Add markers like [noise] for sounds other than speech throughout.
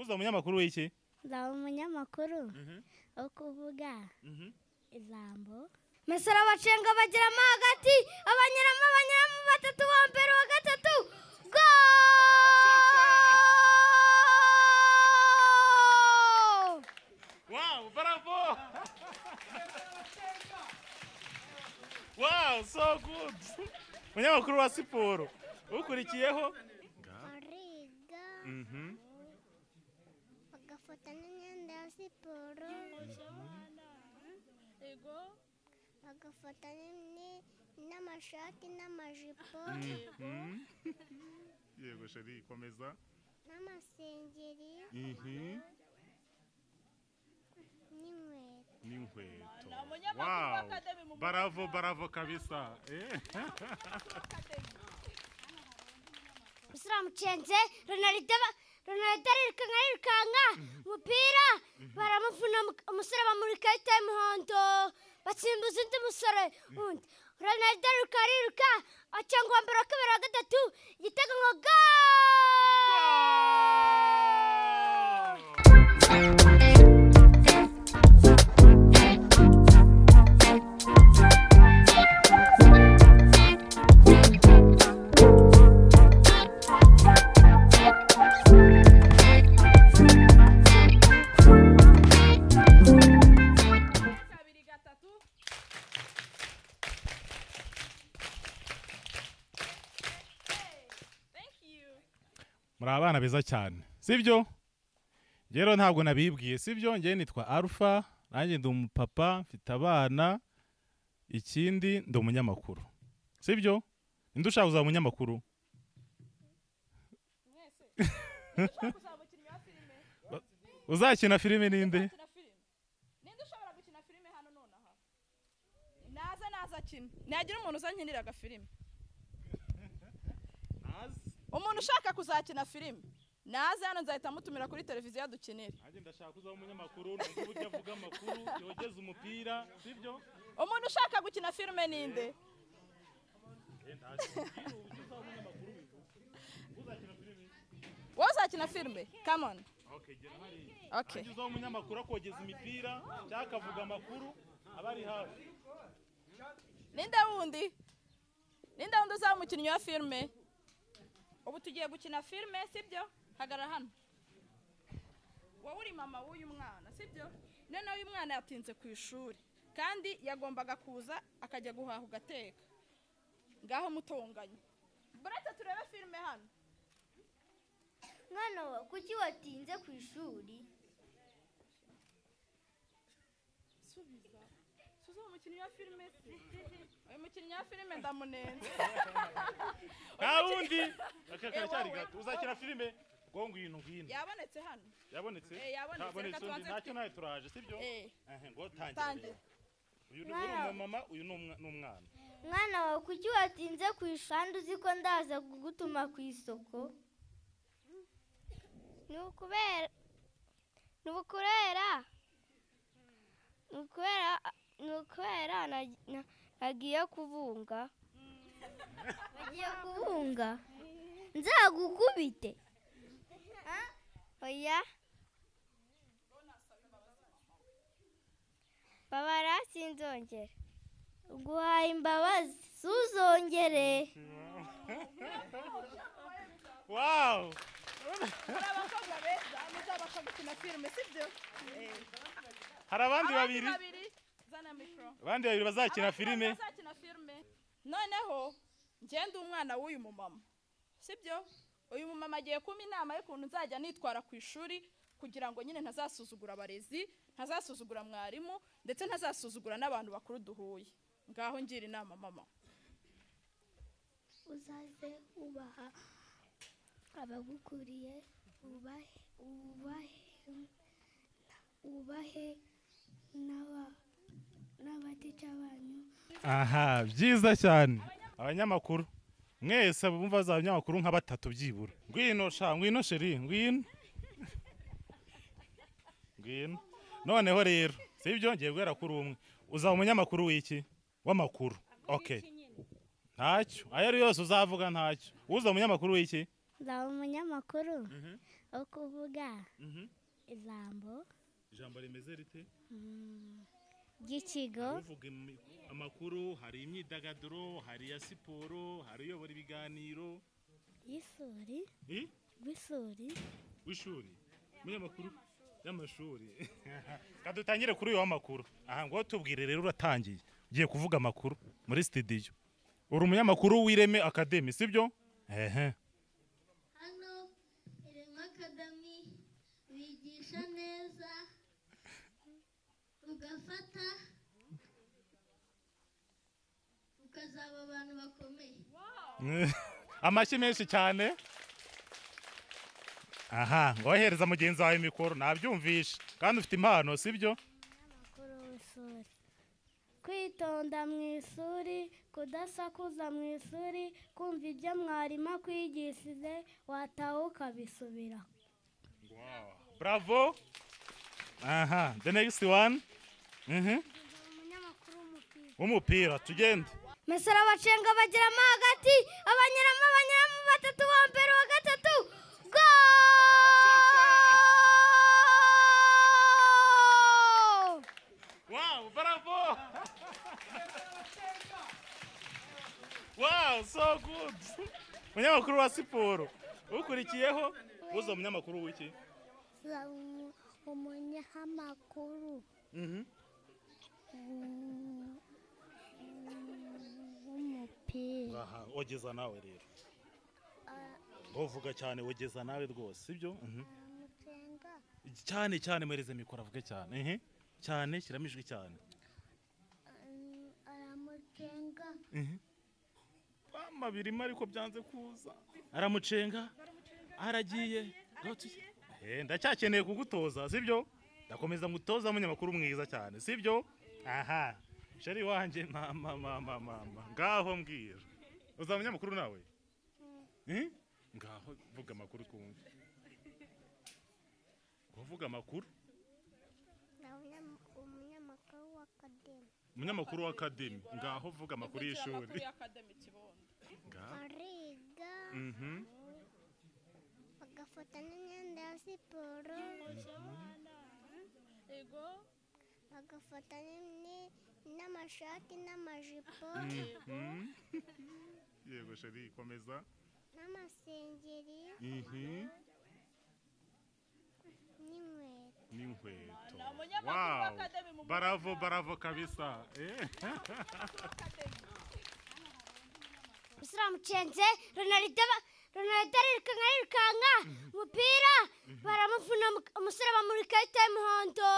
uza umunyamakuru w'iki nzaba umunyamakuru wo kuvuga Mhm. ijambo mesero bacenga bagiramo hagati abanyuramo abanyuramo batatu wa mbere wa gatatu go Wow, bravo! wow, so good! Munyamakuru wa siporo. Ukurikiyeho? ariga Mhm. N'imyenda ya siporo bagafata ni- n'amashati n'amajipo Mhm. Yego sheri, komeza. n'amasengeri Mhm. n'inkweto N'inkweto. Ni umunyamakuru wa Wow! Academy mu Bravo, bravo kabisa. Eh? usiramucenze ronaldo ba- ronaldo arirukanka arirukanka umupira baramuvuna mu- umusore bamuha ikarita y'umuhondo batsimbuza undi musore undi ronaldo ariruka ariruka aca ngo mbere wa kabiri wa gatatu igitego ngo go! Muri abana beza cyane. Sibyo? Rero ntabwo nabibwiye. Sibyo? Njye nitwa alpha nanjye ndi umupapa mfite abana ikindi ndi umunyamakuru. Sibyo? Ninde ushaka kuzaba umunyamakuru? [laughs] Uzakina filime nonaha? Naza naza akina umuntu uzankinira agafilime umuntu ushaka kuzakina filime naze hano nzahita mutumira kuri televiziyo dukinire nanjye ndashaka kuzaba umunyamakuru numva uburyo avuga amakuru yogeza umupira sibyo? Umuntu ushaka gukina filime ninde wowe uzakina filime? Come on. Okay, gera okay. Nanjye uzaba umunyamakuru akogeza imipira cyangwa akavuga amakuru aba ari hafi ninde wundi? Ninde wundi uzaba umukinnyi wa filime ubu tugiye gukina filime sibyo? Hagarara hano. Wowe uri mama w'uyu mwana sibyo? Noneho uyu mwana yatinze ku ishuri kandi yagombaga kuza akajya guhaha ugateka. Ngaho mutonganye. Buretse turebe filime hano. Mwana we kuki watinze ku ishuri? Subiza subiza umukinnyi wa filime se uyu mukinnyi wa filime ndamunenze. [laughs] Nta wundi? [laughs] Karacyari wowe. gato. Uzakina filime? Ngo ngwino ngwino yabonetse hano. Yabonetse? Eh, yabonetse. Ntacyo nawe turaje sibyo? Eh, ngo tangira uyu ni umumama uyu ni umwa- ni umwana. Mwana wawe kuki watinze ku ishuri uzi ko ndaza kugutuma ku isoko? Ni ukubera ni ukubera ni ukubera ni ukubera nagiye kubunga nagiye kubunga nzagukubite. Oya. Babara sinzongera guhaye imbabazi. Suzongere. Wow. Muri abakobwa beza muzabasha gukina filime sibyo hari abandi babiri? Abandi babiri bazakina filime. bazakina filime. Noneho ngende umwana w'uyu mumama. Sibyo? Uyu mumama agiye kumpa inama y'ukuntu nzajya nitwara ku ishuri kugira ngo nyine ntazasuzugura abarezi ntazasuzugura mwarimu ndetse ntazasuzugura n'abantu bakuru duhuye. Ngaho ngira inama mama. Uzaze ubaha abagukuriye ubahe ubahe ubahe n'aba- aha byiza cyane. Abanyamakuru mwese bumva bazaba abanyamakuru nka batatu byibura. Ngwino sha ngwino sheri ngwino. Ngwino. Noneho rero sibyo ngiye guhera kuri umwe. Uzaba umunyamakuru w'iki? W'amakuru. Okay ntacyo. Ayo ari yose uzavuga ntacyo. Uzaba umunyamakuru w'iki? Nzaba umunyamakuru? Wo kuvuga? Mhm. ijambo? Ijambo rimeze rite? Ry'ikigo. Imi- amakuru hari imyidagaduro hari iya siporo hari uyobora ibiganiro. Y'isuri. Rw'isuri w'ishuri. Umunyamakuru y'amashuri. [laughs] Kadutangire kuri uyu w'amakuru. Aha ngo tubwire rero uratangiye. Ugiye kuvuga amakuru muri sitidiyo uri umunyamakuru w'ireme akademi sibyo? Ehe. hano irema akademi bigisha neza tugafata tukazaba abantu bakomeye [laughs] amashyi menshi cyane. Aha ngohereza mugenzi wawe mikoro nabyumvishe kandi ufite impano amakuru w'isuri kwitonda mu ishuri kudasakuza mu ishuri kumva ibyo mwarimu akwigishije wataha ukabisubira. Bravo. Aha the next one. Mhm. umunyamakuru w'umupira tugende. Mesero abacenga bagiramo hagati abanyuramo abanyuramo batatu wa mbere wa gatatu go Wow, bravo! wow, so good! Munyamakuru wa siporo. Ukurikiyeho uza umunyamakuru w'iki? umunyamakuru Mhm. w'umupira Aha, ogeza nawe rero. Uvuga cyane ogeza nawe rwose, sibyo? Mhm. aramucenga Cyane cyane mwereze mikoro avuge cyane. Mhm. Cyane shyiramo ijwi cyane. aramucenga Mama birimo ariko byanze kuza. Aramucenga. Aragiye. Eh, ndacyakeneye kugutoza, sibyo? Ndakomeza ngutoza umunyamakuru mwiza cyane, sibyo? Aha. Sheri wanje mama mama mama. Ngaho mbwira. Uza umunyamakuru nawe? Eh? Ngaho vuga amakuru twumve. Kuvuga amakuru? umunyamakuru wa academy. Ngaho vuga amakuru y'ishuri. ariga Mhm. bagafata n'imyenda ya siporo bagafata n'amashati n'amajipo Mhm. Yego sheri komeza. n'amasengeri Mhm. n'inkweto n'inkweto Ni umunyamakuru wow w'Academy mu baravo baravo kabisa eh musiramucenze ronaldo ba- ronaldo arirukanka arirukanka umupira baramuvuna mu- umusore bamuri ikarita y'umuhondo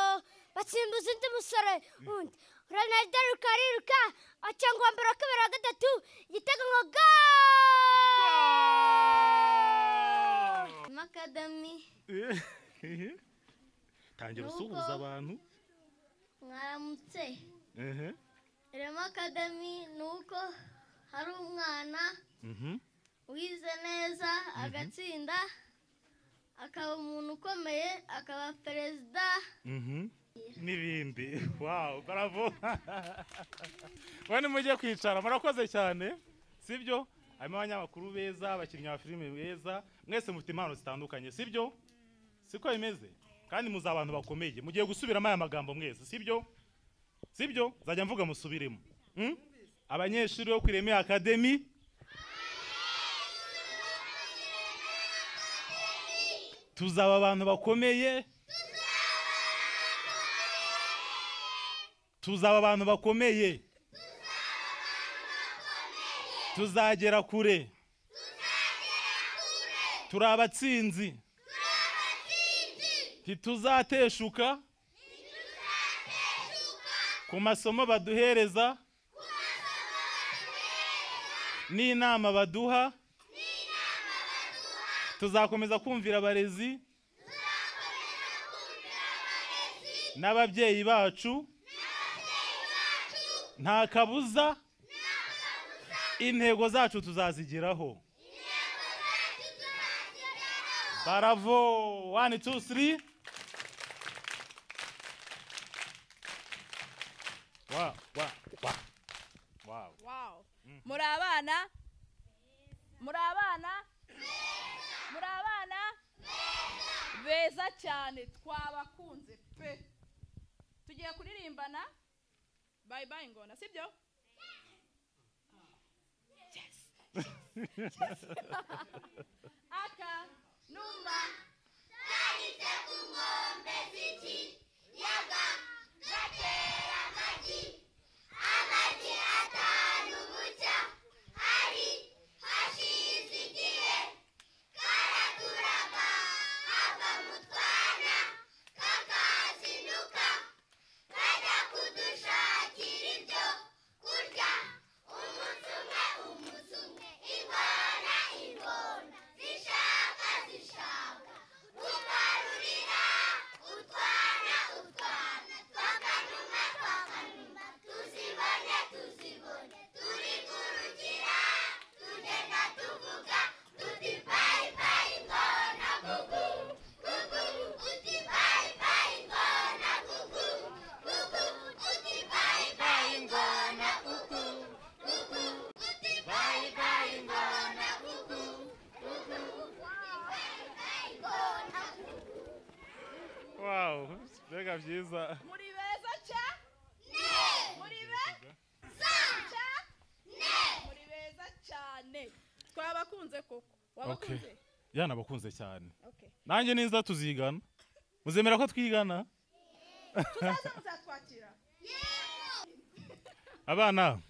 batsimbuza undi musore undi ronaldo ariruka ariruka acenga uwa mbere wa kabiri wa gatatu igitego ngo go akademi tangira usuhuza abantu. mwaramutse. Ehe. Irema akademi ni uko hari umwana mhm. wize neza agatsinda akaba umuntu ukomeye akaba perezida. Mhm. N'ibindi. Wow bravo. Bane mujye kwicara murakoze cyane. Sibyo? Harimo abanyamakuru beza abakinnyi ba filime beza mwese mufite impano zitandukanye. Sibyo? Siko bimeze? Kandi muzi abantu bakomeye. Mugiye gusubiramo aya magambo mwese. Sibyo? Sibyo? Nzajya mvuga musubiremo. Hmm? abanyeshuri bo ku ireme akademi tuzaba abantu bakomeye. Tuzaba abantu bakomeye. Tuzagera kure. Turi abatsinzi. Ntituzateshuka. Ku masomo baduhereza. N'inama baduha. Tuzakomeza kumvira abarezi. N'ababyeyi bacu. Nta kabuza intego zacu tuzazigeraho baravo wani tu siri muri abana? Muri abana? Muri abana? Beza cyane. Twabakunze pe. Tugiye kuririmbana? bayibayi ingona sibyo yes. [laughs] Aka numba tayite ku ngombe zithi yagamba mbega byiza. Muri beza cya muri beza cya muri beza cyane twabakunze koko. Wabakunze? Yana abakunze cyane. Nanjye niza tuzigana. Muzemera ko twigana? Tuzaza muzatwakira. [laughs] Abana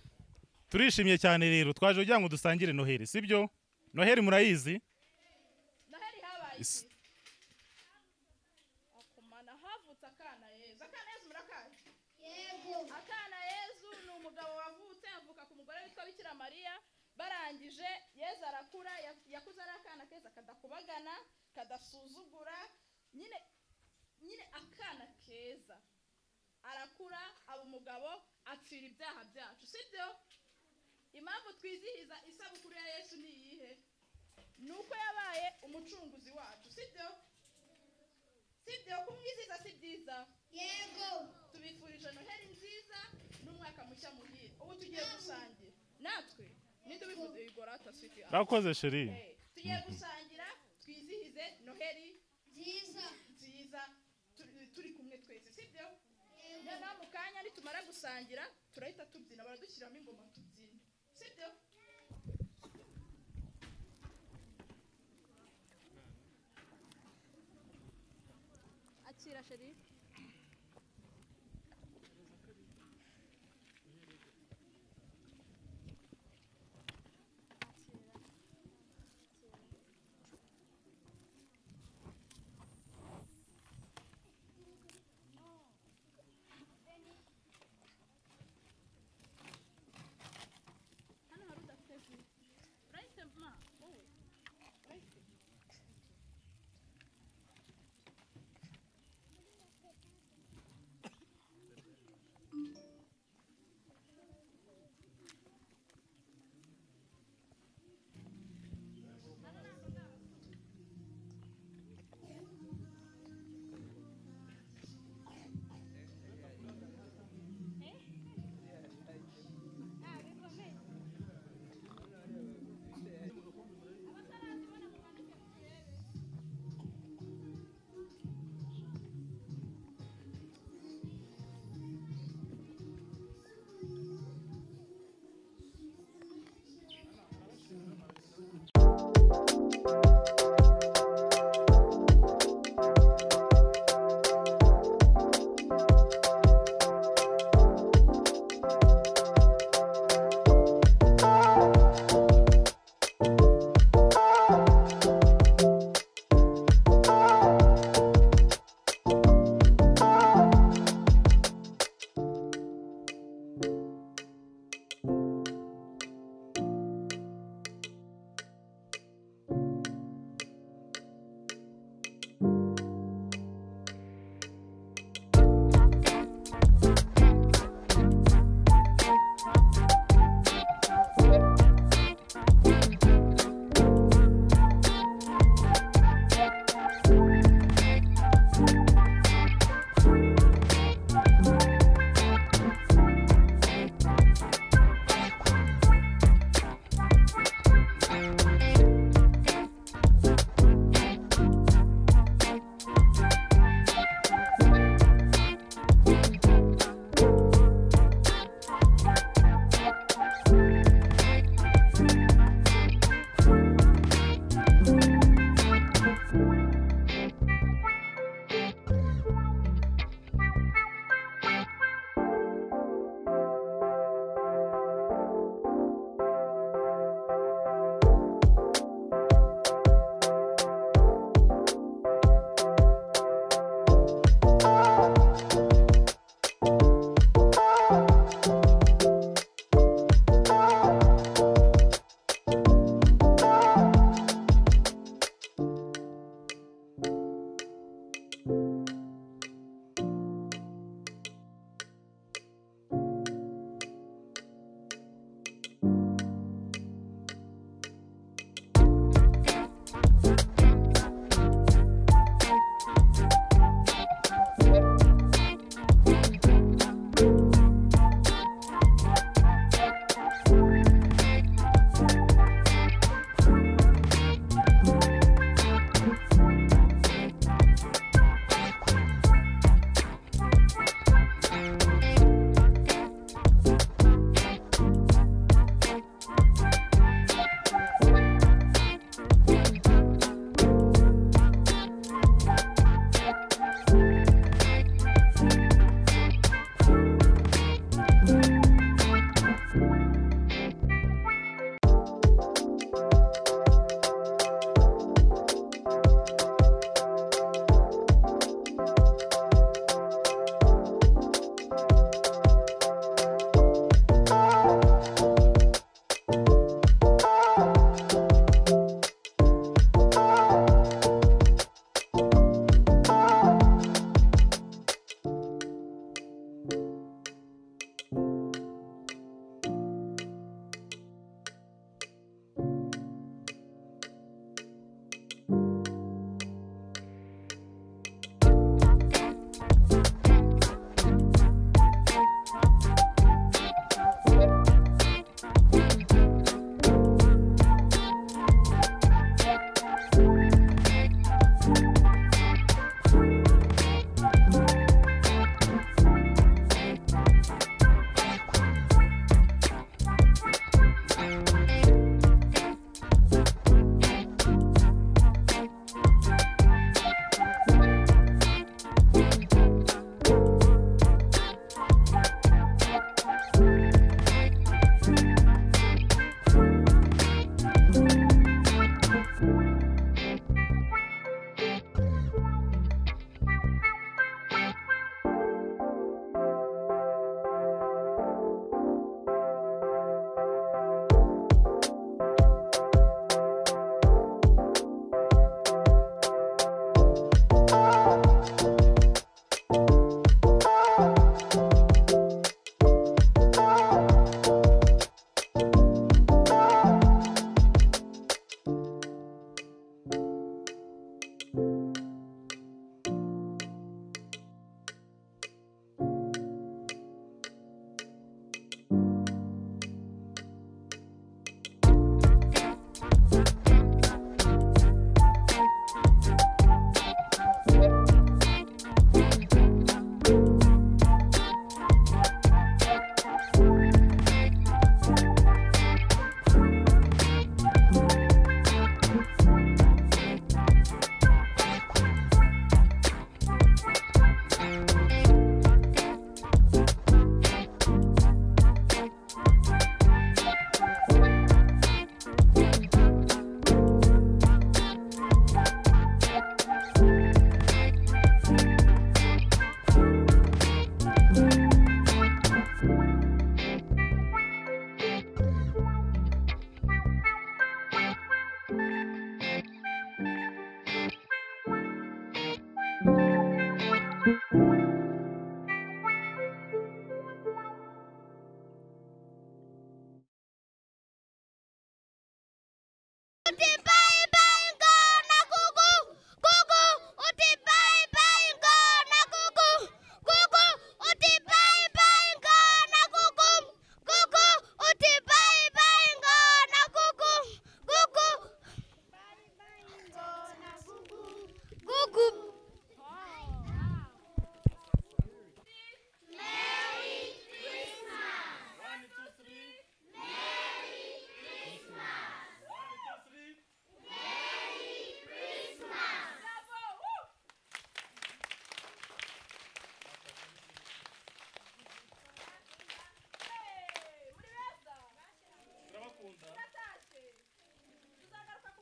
turishimye cyane rero. Twaje kugira ngo dusangire noheli sibyo? Noheli murayizi? Noheli habaye barangije yezu arakura ya- yakuze ari akana keza kadakubagana kadasuzugura nyine nyine akana keza. Arakura aba umugabo apfira ibyaha byacu sibyo impamvu twizihiza isabukuru ya yesu ni iyihe? Ni uko yabaye umucunguzi wacu sibyo sibyo kumwizihiza si byiza. Tubifurije noheli nziza n'umwaka mushya muhire. Ubu tugiye gusangira. Natwe urakoze sheri tugiye gusangira twizihize noheli nziza. Turi- turi kumwe twese sibyo noneho mu kanya nitumara gusangira turahita tubyina baradushyiramo ingoma tubyine. Sibyo akira sheri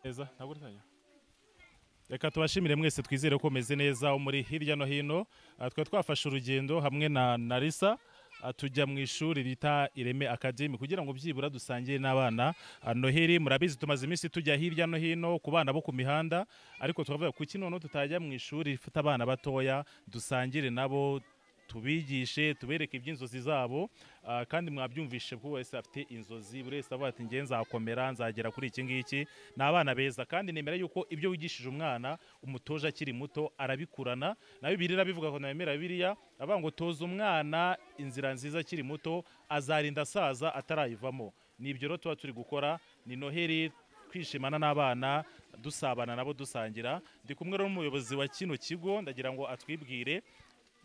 Neza ntabwo uritangira reka tubashimire mwese twizere ko meze neza muri hirya no hino. Ah, twari twafashe urugendo hamwe na narisa ah, tujya mu ishuri bita ireme academy kugira ngo byibura dusangire n'abana. Ah, noheli murabizi tumaze iminsi tujya hirya no hino ku bana bo ku mihanda ariko tukavuga kuki noneho tutajya mu ishuri rifite abana batoya dusangire nabo tubigishe tubereke iby'inzozi zabo ah, kandi mwabyumvishe buri wese afite inzozi. Buri wese avuga ati ngewe nzakomera nzagera kuri iki ngiki. Ni abana beza. Kandi nemera yuko ibyo wigishije umwana umutoje akiri muto arabikurana. Na bibiliya irabivuga ko nemera bibiliya avuga ngo toza umwana inzira nziza akiri muto azarinda asaza atarayivamo. Ni ibyo rero tuba turi gukora. Ni noheli kwishimana n'abana dusabana nabo dusangira. Ndi kumwe n'umuyobozi wa kino kigo ndagira ngo atwibwire.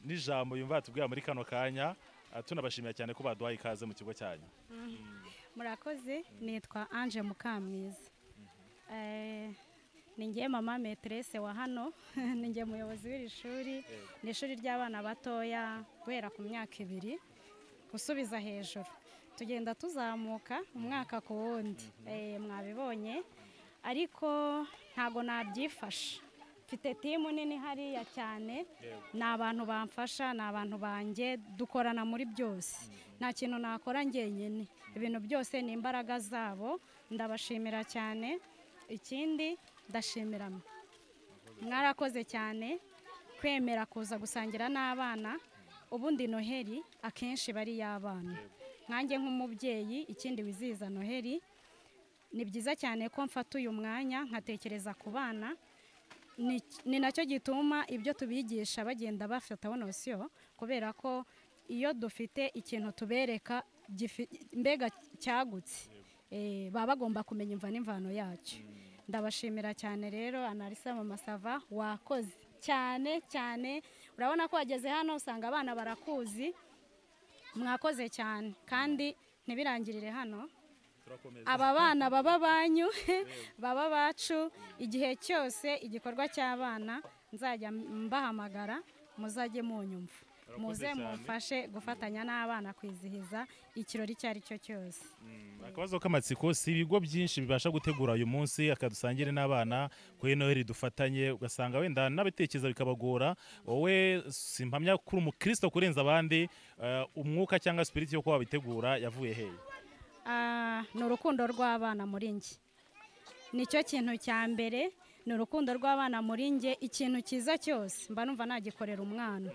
N'ijambo yumva yatubwira muri kano kanya ah, tunabashimira cyane ko baduhaye ikaze mu kigo cyanyu. Murakoze nitwa ange mukamwiza. Eh, ni ngewe mama meterese wa hano [laughs] ni ngewe umuyobozi w'iri shuri. Ni ishuri ry'abana batoya guhera ku myaka ibiri gusubiza hejuru. Tugenda tuzamuka umwaka ku wundi. Eh, mwabibonye. Ariko ntago nabyifasha mfite timu nini hariya cyane. Ni abantu bamfasha ni abantu banjye dukorana muri byose. Nta kintu nakora njyenyine ibintu byose ni imbaraga zabo ndabashimira cyane. Ikindi ndashimira mwarakoze cyane kwemera kuza gusangira n'abana ubundi noheli akenshi bari iy'abana nkanjye nk'umubyeyi ikindi wizihiza noheli ni byiza cyane ko mfata uyu mwanya nkatekereza ku bana ni na cyo gituma ibyo tubigisha bagenda bafataho nosiyo kubera ko iyo dufite ikintu tubereka mbega cyagutse. Eh, baba bagomba kumenya imva n'imvano yacyo. Ndabashimira cyane rero analisa mama sava wakoze. Cyane cyane. Urabona ko wageze hano usanga abana barakuzi. Mwakoze cyane. Kandi ntibirangirire hano. Aba bana baba banyu [laughs] baba bacu igihe cyose igikorwa cy'abana nzajya mbahamagara muzajye munyumva. Muze mumfashe gufatanya n'abana kwizihiza ikirori icyo ari cyo cyose. Akabazo k'amatsiko si ibigo byinshi bibasha gutegura uyu munsi akadusangire n'abana kuri noheli dufatanye ugasanga wenda n'abitekereza bikabagora. Wowe simpamya kuri umukristo kurenza abandi eh, umwuka cyangwa spiriti yo kuba wabitegura yavuye hehe ni urukundo rw'abana muri njye. Nicyo kintu cya mbere ni urukundo rw'abana muri njye ikintu cyiza cyose mba numva nagikorera umwana.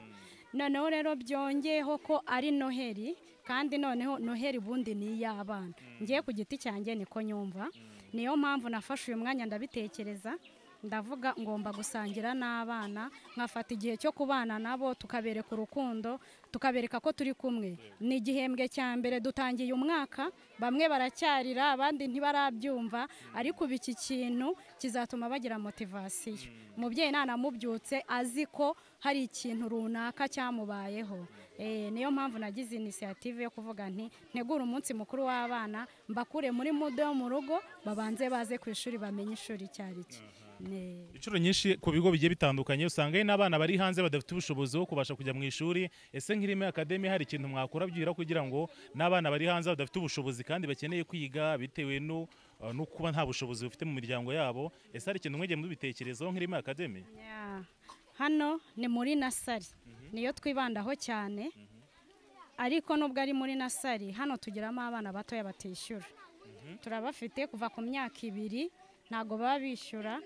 Noneho rero byongeyeho ko ari noheli kandi noneho noheli ubundi ni iy'abana. Ngiye ku giti cyanjye niko nyumva. Niyo mpamvu nafashe uyu mwanya ndabitekereza. Ndavuga ngomba gusangira n'abana nkafata igihe cyo kubana nabo tukabereka urukundo tukabereka ko turi kumwe. Ni igihembwe cya mbere dutangiye umwaka bamwe baracyarira abandi ntibarabyumva ariko ubu iki kintu kizatuma bagira motivasiyo. Umubyeyi nanamubyutse azi ko hari ikintu runaka cyamubayeho. Eh, niyo mpamvu nagize inisiyative yo kuvuga nti ntegure umunsi mukuru w'abana mbakure muri mudo yo mu rugo babanze baze ku ishuri bamenye ishuri icyo ari cyo. Inshuro nyinshi ku bigo bigiye bitandukanye usanga hari n'abana bari hanze badafite ubushobozi bwo kubasha kujya mu ishuri. Ese nk'ireme akademi hari ikintu mwakora byira kugira ngo n'abana bari hanze badafite ubushobozi kandi bakeneye kwiga bitewe no no kuba nta bushobozi bafite mu miryango yabo? Ese hari ikintu mwegeye mubitekerezaho nk'ireme akademi hano ni muri nasari. Niyo twibandaho cyane. Ariko nubwo ari muri nasari hano tugiramo abana batoya batishyura. Turabafite kuva ku myaka ibiri ntabwo baba bishyura.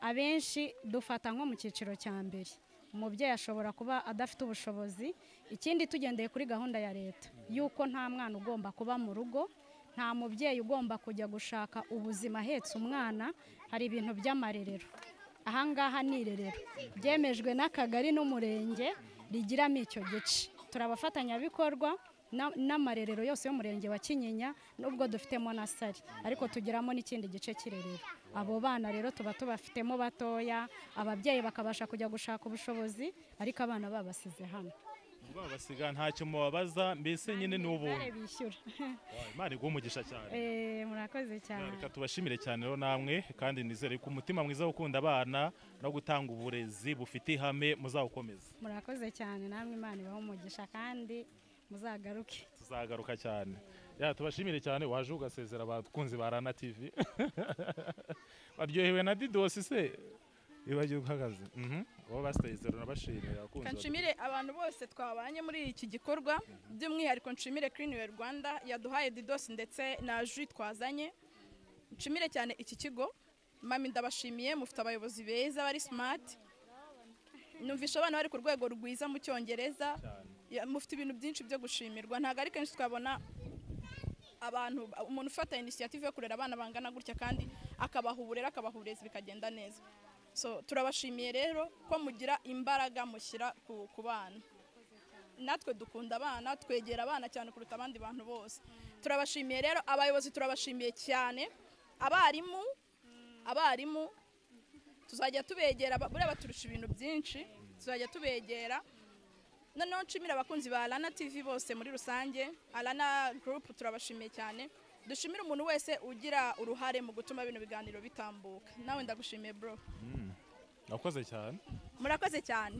Abenshi dufata nko mu cyiciro cya mbere. Umubyeyi ashobora kuba adafite ubushobozi ikindi tugendeye kuri gahunda ya leta. Y'uko nta mwana ugomba kuba mu rugo nta mubyeyi ugomba kujya gushaka ubuzima ahetse umwana hari ibintu by'amarerero. Ahangaha ni irerero. Byemejwe n'akagari n'umurenge rigiramo icyo gice. Turi abafatanyabikorwa n'amarerero yose y'umurenge wa kinyinya nubwo dufitemo na sari ariko tugiramo n'ikindi gice cy'irerero abo bana rero tuba tubafitemo batoya ababyeyi bakabasha kujya gushaka ubushobozi ariko abana babasize hano. Babasiga ntacyo mubabaza mbese nyine ni ubuntu. Imana iguha umugisha cyane. Eh, murakoze cyane. Reka tubashimire cyane rero namwe kandi nizere ko umutima mwiza wo gukunda abana no gutanga uburezi bufite ihame muzawukomeza murakoze cyane namwe imana ibaho umugisha kandi muzagaruke. Tuzagaruka cyane. Ya tubashimire cyane waje ugasezera abakunzi ba rana tv waryohewe [laughs] na didosi se? Wibagiwe uhagaze Mhm. nabashimira abakunzi Reka nshimire abantu bose twabanye muri iki gikorwa. By'umwihariko nshimire Cleanway Rwanda yaduhaye didosi ndetse na jus twazanye. Nshimire cyane iki kigo. Mami ndabashimiye mufite abayobozi beza bari smart. Numvisha abana bari ku rwego rwiza mu cyongereza. Mufite ibintu byinshi byo gushimirwa. Ntabwo ari kenshi twabona abantu umuntu ufata inisiyative yo kurera abana bangana gutya kandi akabaha uburere akabaha uburezi bikagenda neza. So turabashimiye rero ko mugira imbaraga mushyira ku, bana. Natwe dukunda abana twegera abana cyane kuruta abandi bantu bose. Turabashimiye rero abayobozi turabashimiye cyane. Abarimu abarimu tuzajya tubegera buriya baturusha ibintu byinshi tuzajya tubegera noneho nshimira abakunzi ba Alana TV bose muri rusange. Alana Group turabashimiye cyane. Dushimire umuntu wese ugira uruhare mu gutuma bino biganiro bitambuka. Nawe ndagushimiye bro. Wakoze cyane. Murakoze cyane.